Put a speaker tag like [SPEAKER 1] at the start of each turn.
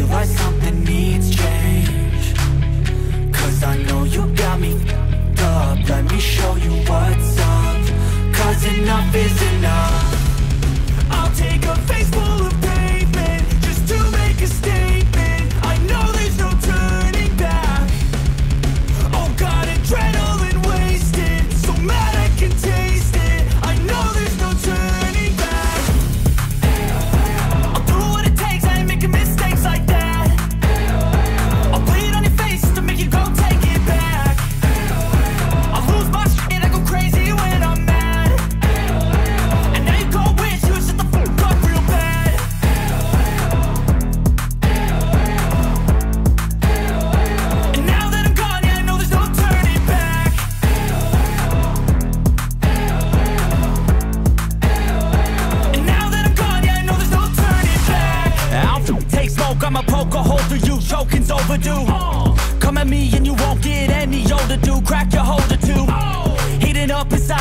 [SPEAKER 1] Realize something needs change. Cause I know you got me up. Let me show you what's up. Cause enough is